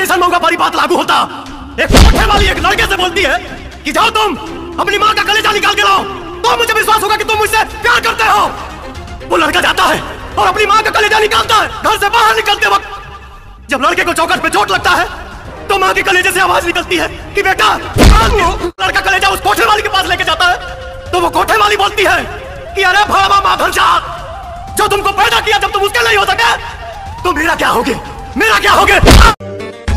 जैसा मौका पर ही बात लागू होता। एक कोठे वाली एक लड़के से बोलती है कि जाओ तुम, अपनी माँ का कलेजा निकाल के लाओ। तो मुझे विश्वास होगा कि तुम मुझसे प्यार करते हो। वो लड़का जाता है और अपनी माँ का कलेजा निकालता है। घर से बाहर निकलते वक्त जब लड़के को चौकट पे चोट लगता है तो माँ के कलेजे से आवाज़ निकलती है कि, बेटा लड़का कलेजा उस कोठे वाली के पास लेके जाता है। तो वो कोठे वाली बोलती है कि, अरे भावा माधन शाह, जो तुमको पैदा किया जब तुम उसके नहीं हो सके तो मेरा क्या होगे मेरा क्या होगे